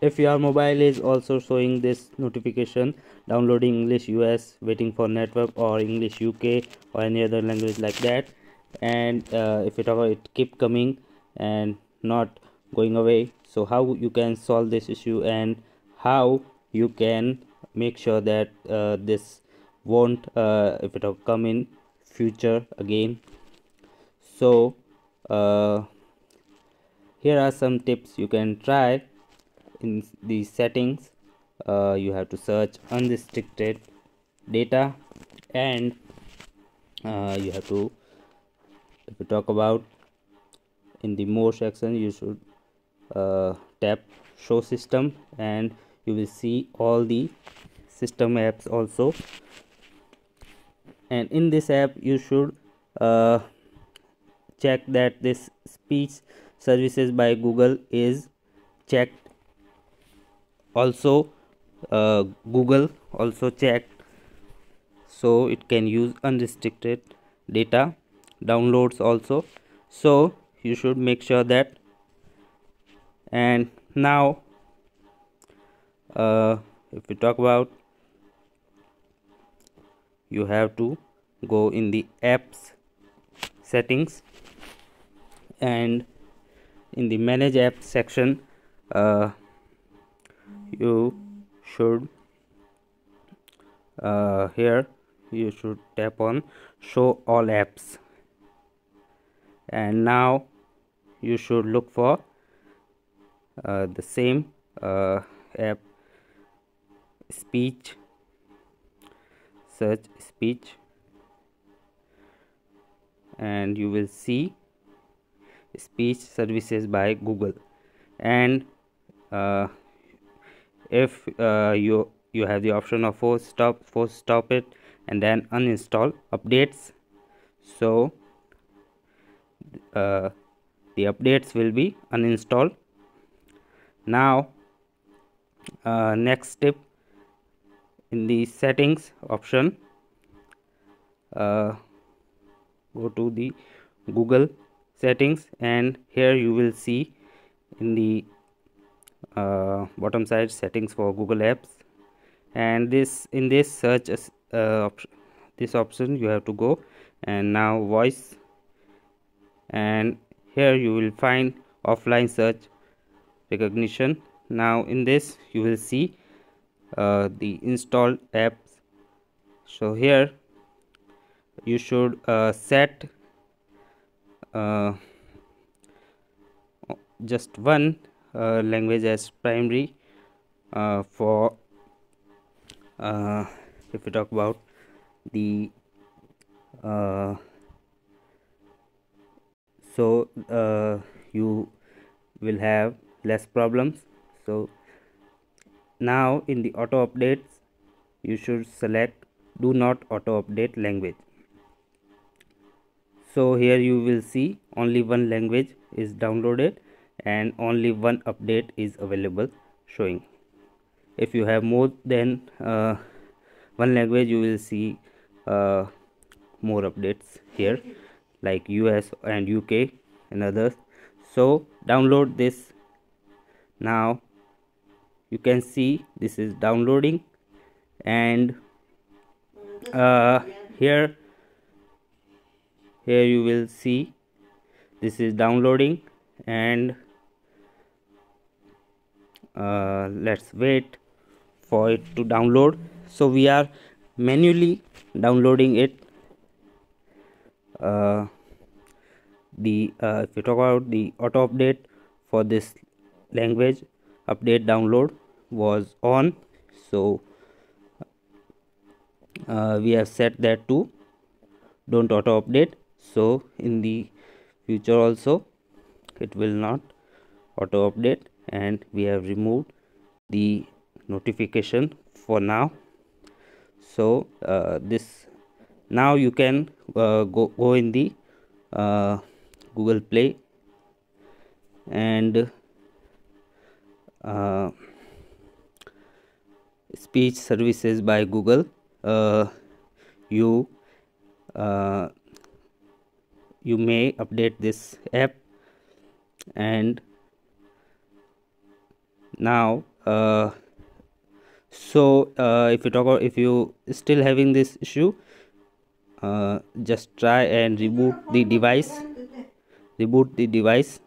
if your mobile is also showing this notification downloading english us waiting for network or english uk or any other language like that and uh, if it ever it keep coming and not going away. So how you can solve this issue and how you can make sure that uh, this won't uh, if it will come in future again. So uh, here are some tips you can try in the settings uh, you have to search unrestricted data and uh, you have to if we talk about in the more section you should uh, tap show system and you will see all the system apps also. And in this app you should uh, check that this speech services by google is checked also uh, google also checked. So it can use unrestricted data. Downloads also. So you should make sure that. And now uh, if we talk about you have to go in the apps settings. And in the manage app section uh, you should uh, here you should tap on show all apps. And now you should look for uh, the same uh, app speech search speech. And you will see speech services by google. And uh, if uh, you you have the option of force stop force stop it and then uninstall updates. So uh, the updates will be uninstalled. Now uh, next step in the settings option uh, go to the google settings and here you will see in the uh, bottom side settings for google apps. And this in this search uh, op this option you have to go. And now voice. And here you will find offline search recognition. Now in this you will see uh, the installed apps. So here you should uh, set uh, just one uh, language as primary uh, for uh, if we talk about the so you will have less problems. So now in the auto updates you should select do not auto update language. So here you will see only one language is downloaded and only one update is available showing. If you have more than uh, one language you will see uh, more updates here like US and UK and others. So download this now. You can see this is downloading and uh, here here you will see this is downloading and uh, let's wait for it to download. So we are manually downloading it. Uh, the uh, if you talk about the auto update for this language update download was on. So uh, we have set that to don't auto update. So in the future also it will not auto update and we have removed the notification for now. So uh, this now you can uh, go, go in the uh, google play and uh, speech services by google. Uh, you uh, you may update this app and now uh, so uh, if you talk about if you still having this issue uh, just try and reboot the device. Reboot the device